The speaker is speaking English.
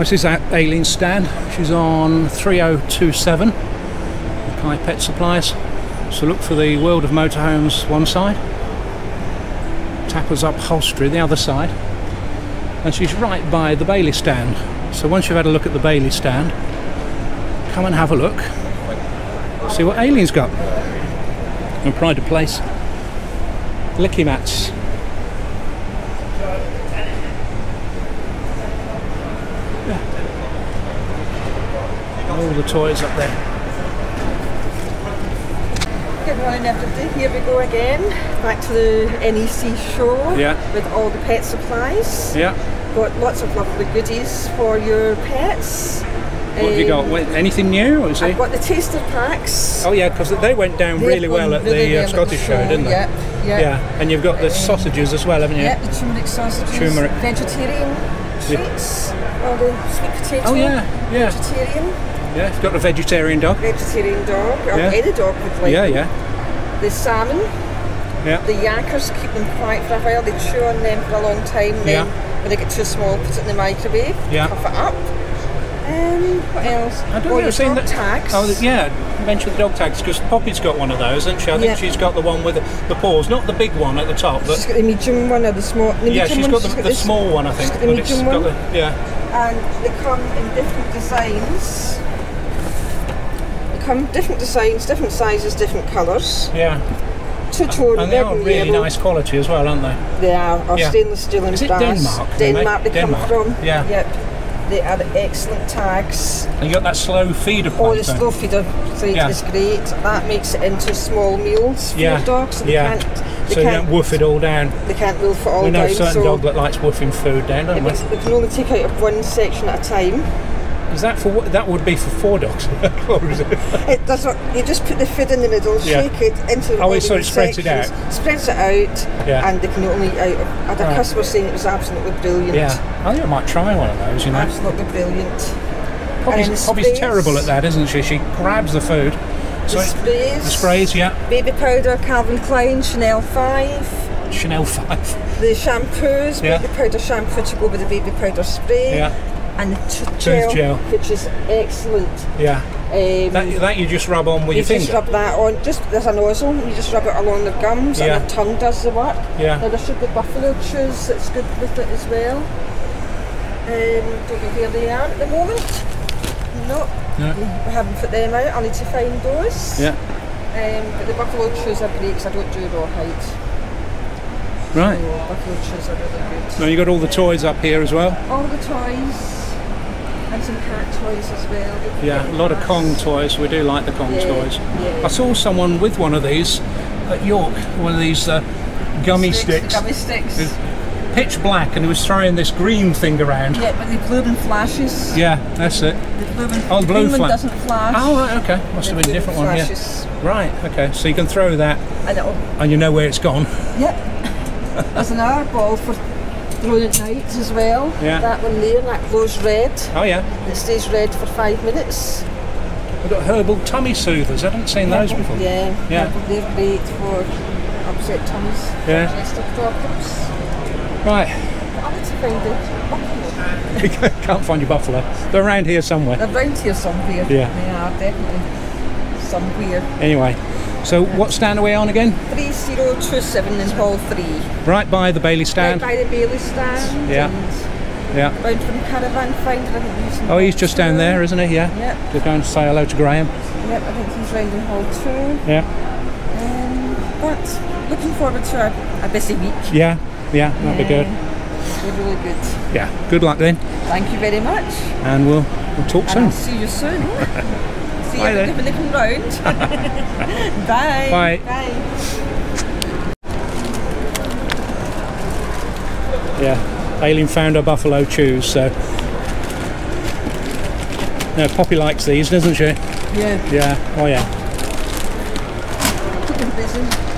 This is Aileen Stan. She's on 3027 Kai Pet Supplies. So look for the World of Motorhomes one side, Tappers Upholstery the other side, and she's right by the Bailey stand. So once you've had a look at the Bailey stand, come and have a look, see what Aileen's got. And Pride of Place, Licky Mats. The toys up there. Good morning everybody, here we go again, back to the NEC show Yeah. with all the pet supplies. Yeah. Got lots of lovely goodies for your pets. What have you got? Um, Anything new? Or is I've it? got the taster packs. Oh yeah, because they went down They've really well at really the uh, well Scottish the show, didn't they? Yeah, yeah. Yeah, and you've got the Um, sausages as well, haven't you? Yeah, the turmeric sausages, Turmeric. vegetarian treats, or the sweet potato. Oh yeah, yeah, Vegetarian, yeah. You've got a vegetarian dog. vegetarian dog, or Yeah. any dog would like. Yeah, yeah, The salmon, yeah. the Yakers, keep them quiet for a while. They chew on them for a long time. Then Yeah. when they get too small, put it in the microwave. Yeah. Puff it up. Um, what else? I don't know. I've seen that. tags. Oh, yeah. Mention the dog tags because Poppy's got one of those, hasn't she? I think Yeah. she's got the one with the, the paws, not the big one at the top, She's but got the medium one or the small. The yeah, she's got the, the this- small one, I think. she's got the it's medium got one. the yeah, and they come in different designs. Come different designs, different sizes, different colours. yeah. Two tone, And they're really nice quality as well, aren't they? They are, are Yeah. stainless steel and Is brass. Denmark they? Denmark they Denmark, come from. yeah. Yep. They are excellent tags. And you got that slow feeder Oh, the slow feeder thing Yeah. is great. That makes it into small meals for Yeah, your dog, so they yeah. can't they So you can't don't woof it all down. they can't woof it all down. We know a certain so dog that likes woofing food down, don't we? makes, they can only take out of one section at a time. Is that for what? That would be for four dogs, or is it? It does not. You just put the food in the middle, Yeah. shake it into the Oh, so it spreads it out. Spreads it out, Yeah. and they can only out. I had a Right. customer saying it was absolutely brilliant. Yeah, I think I might try one of those. You know, Absolutely brilliant. and Poppy's, the Poppy's terrible at that, isn't she? She grabs the food. So The it- sprays, the sprays, yeah. baby powder, Calvin Klein, Chanel Five. Chanel five. The shampoos, Yeah. baby powder shampoo to go with the baby powder spray. Yeah, And the tooth gel, gel. which is excellent. yeah. Um, That, that you just rub on with you your finger. You just rub that on, just there's a nozzle, you just rub it along the gums Yeah. and the tongue does the work. Yeah. Now there should be buffalo chews that's good with it as well. Um, don't know where they are at the moment. No, No. we haven't put them out, I need to find those. Yeah. Um, but the buffalo chews are great because I don't do rawhide. Right. So buffalo chews are really good. Now you got all the toys up here as well. All the toys and some cat toys as well. Yeah, a lot of Kong toys. We do like the Kong Yeah, toys. yeah. I saw someone with one of these at York. One of these uh, gummy sticks. Gummy sticks. Pitch black, and he was throwing this green thing around. Yeah, but they blue and flashes. Yeah, that's it. The blue and Oh, the blue green one fla- doesn't flash. Oh, right, okay. Must have been a different one. Yeah. Right. Okay. So you can throw that, And and you know where it's gone. yep. There's an air ball for at night as well. Yeah. That one there, that glows red. Oh yeah. It stays red for five minutes. We've got herbal tummy soothers. I haven't seen those before. Yeah. Yeah. They're great for upset tummies. Yeah. Digestive problems. Right. I need to find it. Buffalo. Can't find your buffalo. They're around here somewhere. They're around here somewhere. Yeah. They are definitely somewhere. Anyway. So what stand are we on again? 3027 in Hall 3. Right by the Bailey stand? Right by the Bailey stand. Yeah. Yeah. round from Caravan Finder. I think he's in Oh, he's just down there, isn't he? Yeah. Yep. Just going to say hello to Graham. Yep, I think he's round in Hall 2. Yeah. Um, but looking forward to a, a busy week. Yeah. Yeah. That'd be good. Really, really good. Yeah. Good luck then, Thank you very much. and we'll we'll talk And I'll soon. see you soon. see Bye you then. when they come round. Bye. Bye. Bye. Yeah. Aileen found her buffalo chews, so. No, Poppy likes these, doesn't she? Yeah. Yeah. Oh yeah. Keep them busy.